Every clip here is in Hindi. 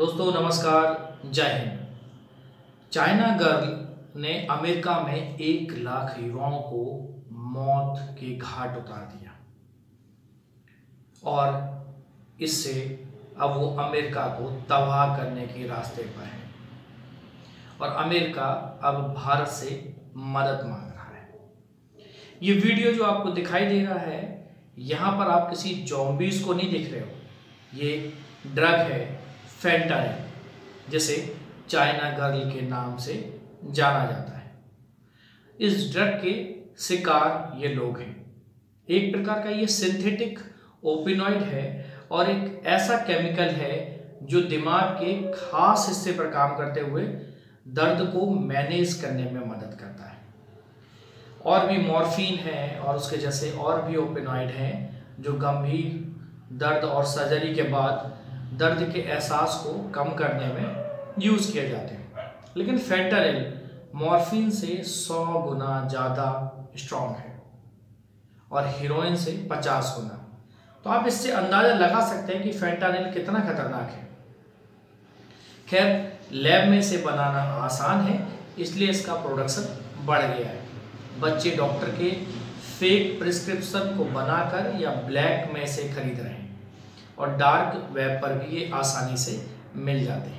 दोस्तों, नमस्कार, जय हिंद। चाइना गर्ल ने अमेरिका में एक लाख युवाओं को मौत के घाट उतार दिया। और इससे अब वो अमेरिका को तबाह करने के रास्ते पर है। और अमेरिका अब भारत से मदद मांग रहा है। ये वीडियो जो आपको दिखाई दे रहा है, यहाँ पर आप किसी जॉम्बीज को नहीं देख रहे हो। ये ड्रग है फेंटानिल जिसे चाइना गर्ल के नाम से जाना जाता है। इस ड्रग के शिकार ये लोग हैं। एक प्रकार का ये सिंथेटिक ओपिनॉइड है और एक ऐसा केमिकल है जो दिमाग के खास हिस्से पर काम करते हुए दर्द को मैनेज करने में मदद करता है। और भी मॉर्फिन है और उसके जैसे और भी ओपिनॉइड हैं जो गंभीर दर्द और सर्जरी के बाद दर्द के एहसास को कम करने में यूज़ किए जाते हैं। लेकिन फेंटानिल मॉर्फिन से 100 गुना ज़्यादा स्ट्रॉन्ग है और हीरोइन से 50 गुना। तो आप इससे अंदाज़ा लगा सकते हैं कि फेंटानिल कितना खतरनाक है। खैर लैब में से बनाना आसान है, इसलिए इसका प्रोडक्शन बढ़ गया है। बच्चे डॉक्टर के फेक प्रिस्क्रिप्शन को बनाकर या ब्लैक में से खरीद रहे हैं। और डार्क वेब पर भी ये आसानी से मिल जाते हैं।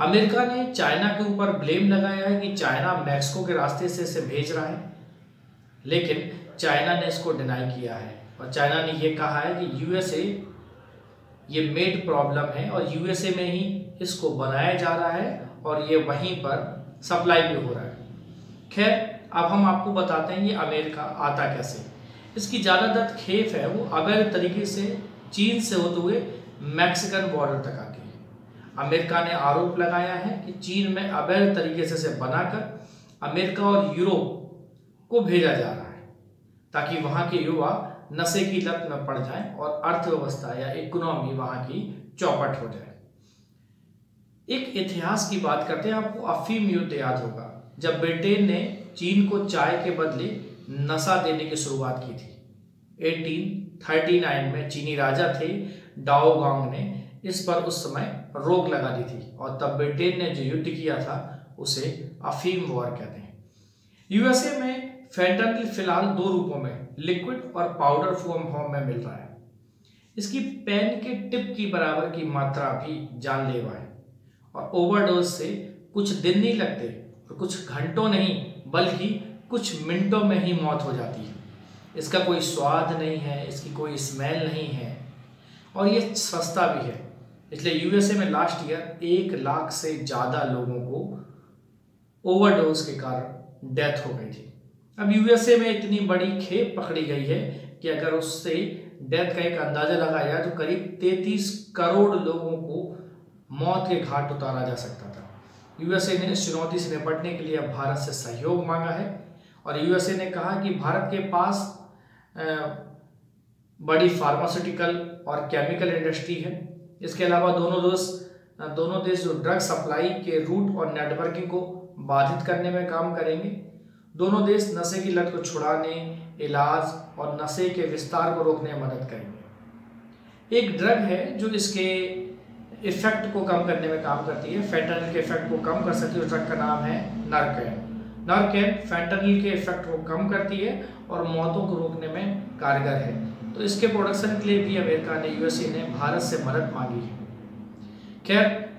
अमेरिका ने चाइना के ऊपर ब्लेम लगाया है कि चाइना मैक्सिको के रास्ते से इसे भेज रहा है, लेकिन चाइना ने इसको डिनाई किया है। और चाइना ने यह कहा है कि यूएसए ये मेड प्रॉब्लम है और यूएसए में ही इसको बनाया जा रहा है और ये वहीं पर सप्लाई भी हो रहा है। खैर, अब हम आपको बताते हैं ये अमेरिका आता कैसे इसकी ज़्यादातर खेप है वो अवैध तरीके से चीन से होते हुए मैक्सिकन बॉर्डर तक आती है। अमेरिका ने आरोप लगाया है कि चीन में अवैध तरीके से बनाकर अमेरिका और यूरोप को भेजा जा रहा है, ताकि वहाँ के युवा नशे की लत में पड़ जाएँ और अर्थव्यवस्था या इकोनॉमी वहाँ की चौपट हो जाए। एक इतिहास की बात करते हैं, आपको अफीम युद्ध याद होगा, जब ब्रिटेन ने चीन को चाय के बदले नशा देने की शुरुआत की थी। 1839 में चीनी राजा थे डाओ गांग ने इस पर उस समय रोक लगा दी थी और तब ब्रिटेन ने जो युद्ध किया था, उसे अफीम वॉर कहते हैं। यूएसए में फेंटनिल फ़िलहाल दो रूपों में, लिक्विड और पाउडर फॉर्म फॉर्म में मिल रहा है। इसकी पेन के टिप की बराबर की मात्रा भी जानलेवा है और ओवरडोज से कुछ दिन नहीं लगते और कुछ घंटों नहीं, बल्कि कुछ मिनटों में ही मौत हो जाती है। इसका कोई स्वाद नहीं है, इसकी कोई स्मेल नहीं है। और ये सस्ता भी है। इसलिए यूएसए में लास्ट ईयर एक लाख से ज़्यादा लोगों को ओवरडोज के कारण डेथ हो गई थी। अब यूएसए में इतनी बड़ी खेप पकड़ी गई है कि अगर उससे डेथ का एक अंदाज़ा लगाया जाए तो करीब 33 करोड़ लोगों को मौत के घाट उतारा जा सकता था। यूएसए ने इस चुनौती से निपटने के लिए अब भारत से सहयोग मांगा है। और यूएसए ने कहा कि भारत के पास बड़ी फार्मास्यूटिकल और केमिकल इंडस्ट्री है। इसके अलावा दोनों देश दोनों देश जो ड्रग सप्लाई के रूट और नेटवर्किंग को बाधित करने में काम करेंगे। दोनों देश नशे की लत को छुड़ाने, इलाज और नशे के विस्तार को रोकने में मदद करेंगे। एक ड्रग है जो इसके इफ़ेक्ट को कम करने में काम करती है फेंटानिल के इफ़ेक्ट को कम कर सकती है, उस ड्रग का नाम है नरकैन नरकैन फेंटानिल के इफ़ेक्ट को कम करती है और मौतों को रोकने में कारगर है। तो इसके प्रोडक्शन के लिए भी अमेरिका ने यूएसए ने भारत से मदद मांगी है। खैर,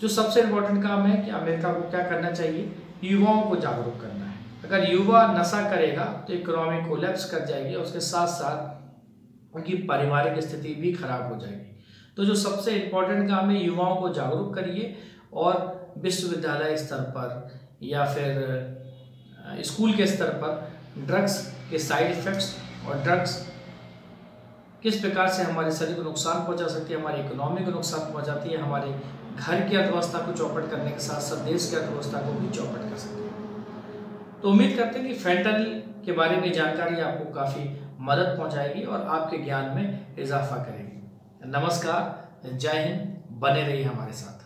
जो सबसे इम्पोर्टेंट काम है कि अमेरिका को क्या करना चाहिए? युवाओं को जागरूक करना है। अगर युवा नशा करेगा तो इकोनॉमी कोलेप्स कर जाएगी और उसके साथ साथ उनकी पारिवारिक स्थिति भी खराब हो जाएगी। तो जो सबसे इम्पोर्टेंट काम है, युवाओं को जागरूक करिए और विश्वविद्यालय स्तर पर या फिर स्कूल के स्तर पर ड्रग्स के साइड इफ़ेक्ट्स और ड्रग्स किस प्रकार से हमारे शरीर को नुकसान पहुँचा सकती है, हमारी इकोनॉमी को नुकसान पहुंचाती है, हमारे घर की अर्थव्यवस्था को चौपट करने के साथ साथ देश की अर्थव्यवस्था को भी चौपट कर सकती है। तो उम्मीद करते हैं कि फेंटनिल के बारे में जानकारी आपको काफ़ी मदद पहुंचाएगी और आपके ज्ञान में इजाफा करेगी। नमस्कार, जय हिंद, बने रहिए हमारे साथ।